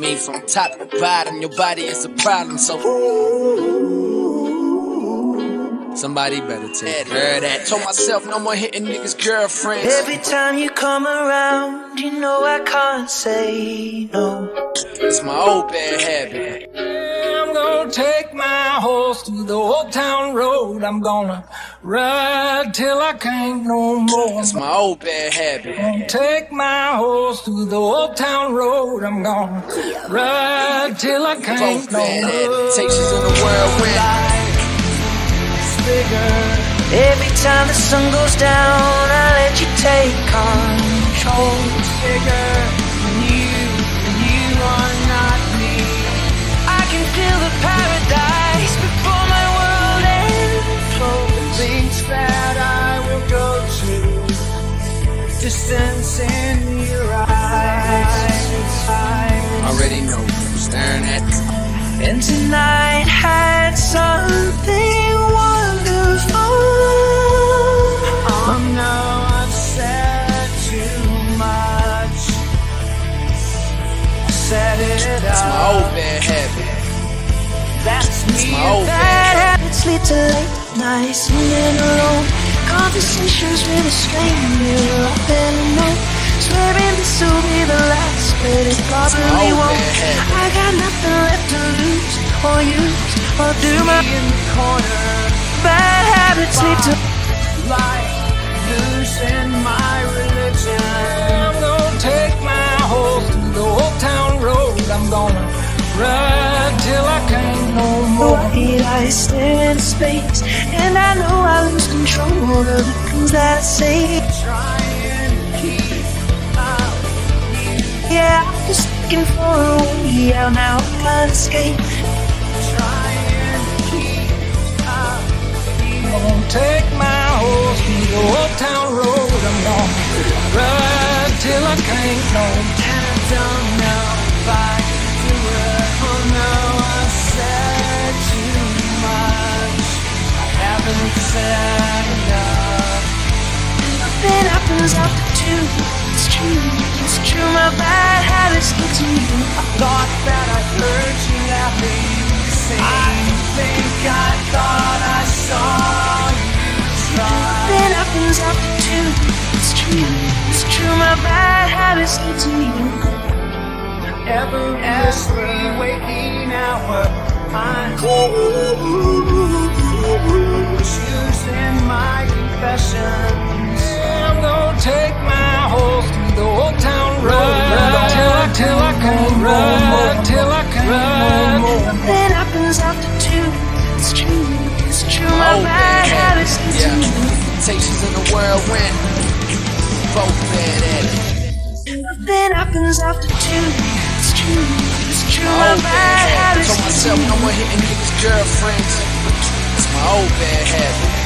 Me from top to bottom, your body is a problem, so somebody better take care of that. Told myself no more hitting niggas' girlfriends. Every time you come around, you know I can't say no. It's my old bad habit. I'm gonna take my horse to the old town road. I'm gonna ride till I can't no more. It's my old bad habit. Gonna take my horse to the old town road. I'm gonna ride till I can't Both no bad more. habits. Takes you in the whirlwind. Every time the sun goes down, I let you take control. Bigger distance in your eyes. Already know I'm staring at. And tonight had something wonderful. Oh no, I've said too much. I Said it It's my old bad habit. That's me. my old Bad habits lead to late nights sitting alone. Conversations with a stranger I've been alone. Swearing this will be the last, but it probably old won't. I got nothing left to lose or use or do my in the corner, bad habits lead to. like losing my religion. I'm gonna take my horse to the old town road. I'm gonna ride I stare into space and I know I lose control of the things that I say. Try and keep up. Yeah, I'm just looking for a way out now. I can't escape. Try and keep up. I'm gonna take my horse to the old town road. I'm gonna ride till I can't no I said enough. Nothing happens after two. It's true, it's true. My bad habits get to you. I thought that I heard you laughing. I think I thought I saw you try. Nothing happens after two. It's true, it's true. My bad habits get to you. Every every waking hour, I'm choosing my confessions. I'm gonna take my horse to the old town road. till I till I can't ride, till I can't ride. Nothing happens after two. It's true, it's true. My oh, bad bad habits habit. Yeah. you. Temptations in the whirlwind. Both bad habits. Nothing happens after two. It's true, it's true. My My bad bad habit. Told myself no more hitting niggas' girlfriends. My old bad habit.